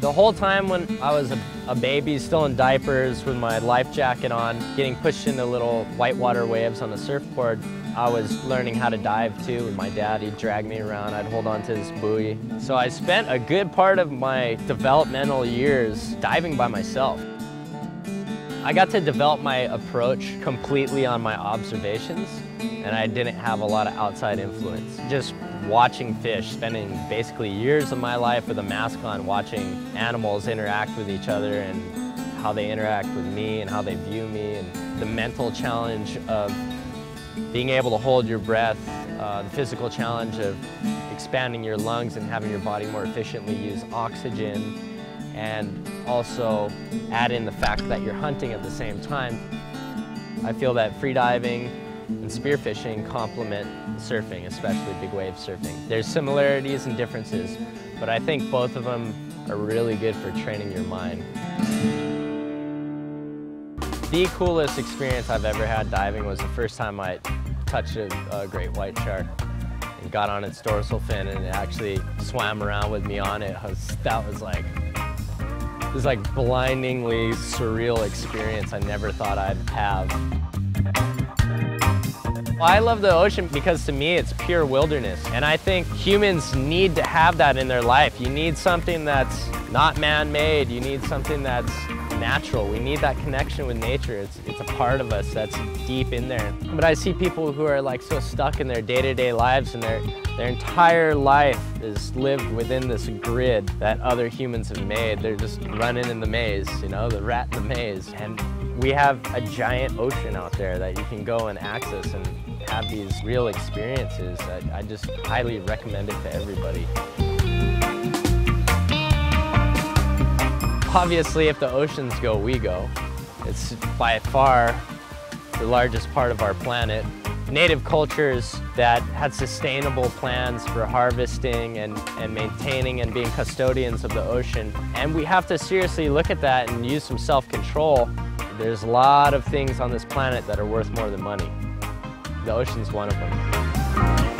The whole time when I was a, a, baby, still in diapers with my life jacket on, getting pushed into little whitewater waves on the surfboard, I was learning how to dive too with my dad. He'd drag me around, I'd hold on to this buoy. So I spent a good part of my developmental years diving by myself. I got to develop my approach completely on my observations and I didn't have a lot of outside influence. Just watching fish, spending basically years of my life with a mask on watching animals interact with each other and how they interact with me and how they view me and the mental challenge of being able to hold your breath, uh, the physical challenge of expanding your lungs and having your body more efficiently use oxygen and also add in the fact that you're hunting at the same time. I feel that freediving and spearfishing complement surfing, especially big wave surfing. There's similarities and differences, but I think both of them are really good for training your mind. The coolest experience I've ever had diving was the first time I touched a, a great white shark and got on its dorsal fin and it actually swam around with me on it. Was, that was like this like blindingly surreal experience I never thought I'd have. I love the ocean because to me it's pure wilderness and I think humans need to have that in their life. You need something that's not man-made, you need something that's natural. We need that connection with nature. It's, it's a part of us that's deep in there. But I see people who are like so stuck in their day-to-day -day lives and their, their entire life is lived within this grid that other humans have made. They're just running in the maze, you know, the rat in the maze. And we have a giant ocean out there that you can go and access and have these real experiences. I, I just highly recommend it to everybody. Obviously, if the oceans go, we go. It's by far the largest part of our planet. Native cultures that had sustainable plans for harvesting and, and maintaining and being custodians of the ocean. And we have to seriously look at that and use some self-control. There's a lot of things on this planet that are worth more than money. The ocean's one of them.